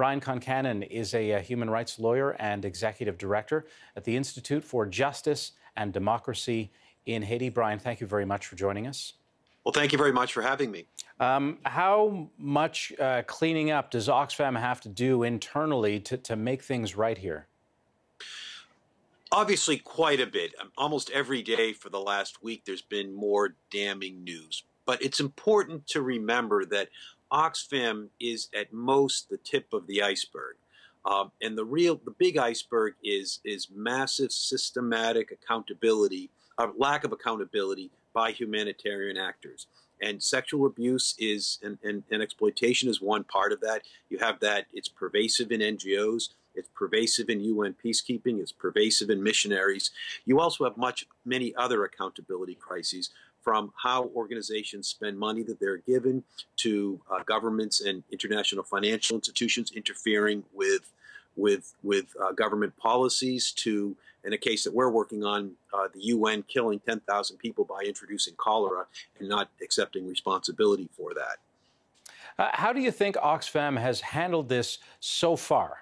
Brian Concannon is a, a, human rights lawyer and executive director at the Institute for Justice and Democracy in Haiti. Brian, thank you very much for joining us. Well, thank you very much for having me. Um, how much uh, cleaning up does Oxfam have to do internally to, to make things right here? Obviously, quite a bit. Um, almost every day for the last week, there's been more damning news. But it's important to remember that Oxfam is at most the tip of the iceberg. Um, and the real, the big iceberg is is massive systematic accountability, uh, lack of accountability by humanitarian actors. And sexual abuse is and, and, and exploitation is one part of that. You have that; it's pervasive in NGOs. It's pervasive in UN peacekeeping. It's pervasive in missionaries. You also have much, many other accountability crises from how organizations spend money that they're given to uh, governments and international financial institutions interfering with with with uh, government policies to in a case that we're working on uh, the UN killing 10,000 people by introducing cholera and not accepting responsibility for that. Uh, how do you think Oxfam has handled this so far?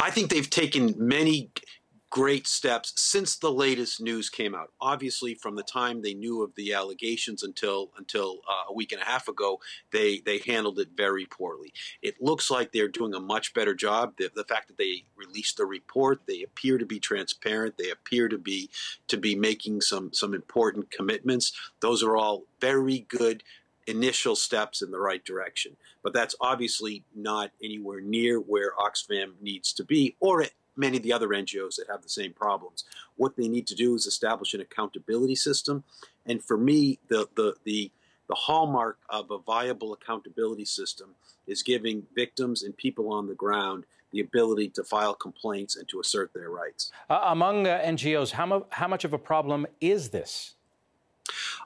I think they've taken many great steps since the latest news came out. Obviously, from the time they knew of the allegations until until uh, a week and a half ago, they they handled it very poorly. It looks like they're doing a much better job. The, the fact that they released the report, they appear to be transparent. They appear to be to be making some some important commitments. Those are all very good initial steps in the right direction. But that's obviously not anywhere near where Oxfam needs to be, or many of the other NGOs that have the same problems. What they need to do is establish an accountability system. And for me, the, the, the, the hallmark of a viable accountability system is giving victims and people on the ground the ability to file complaints and to assert their rights. Uh, among uh, NGOs, how, mu- how much of a problem is this?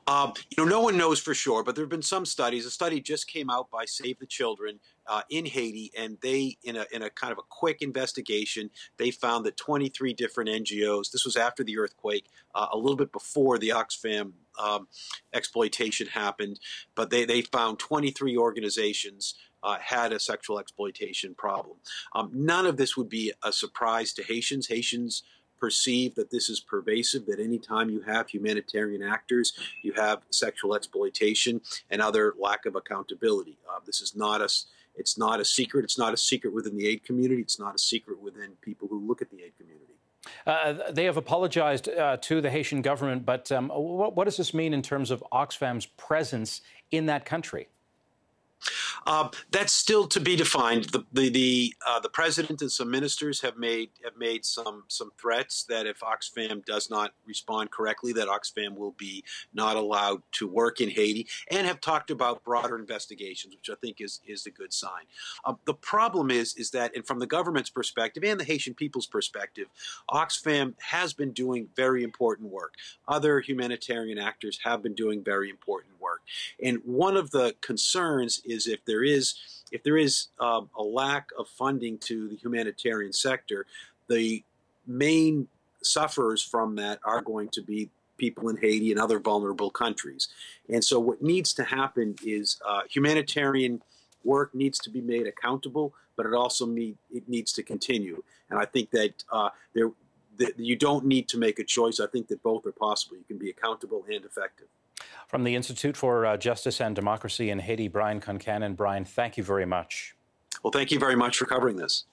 Uh, you know, no one knows for sure, but there have been some studies. A study just came out by Save the Children uh, in Haiti, and they, in a, in a kind of a quick investigation, they found that 23 different NGOs, this was after the earthquake, uh, a little bit before the Oxfam um, exploitation happened, but they, they found 23 organizations uh, had a sexual exploitation problem. Um, none of this would be a surprise to Haitians. Haitians perceive that this is pervasive, that anytime you have humanitarian actors, you have sexual exploitation and other lack of accountability. Uh, this is not a it's not a secret. It's not a secret within the aid community. It's not a secret within people who look at the aid community. Uh, they have apologized uh, to the Haitian government, but um, what, what, does this mean in terms of Oxfam's presence in that country? Uh, that's still to be defined. The the the, uh, the, president and some ministers have made have made some some threats that if Oxfam does not respond correctly, that Oxfam will be not allowed to work in Haiti, and have talked about broader investigations, which I think is is a good sign. Uh, the problem is is that, and from the government's perspective and the Haitian people's perspective, Oxfam has been doing very important work. Other humanitarian actors have been doing very important and one of the concerns is if there is if there is um, a lack of funding to the humanitarian sector, the main sufferers from that are going to be people in Haiti and other vulnerable countries. And so, what needs to happen is uh, humanitarian work needs to be made accountable, but it also need, it needs to continue. And I think that uh, there you don't need to make a choice. I think that both are possible. You can be accountable and effective. From the Institute for uh, Justice and Democracy in Haiti, Brian Concannon. Brian, thank you very much. Well, thank you very much for covering this.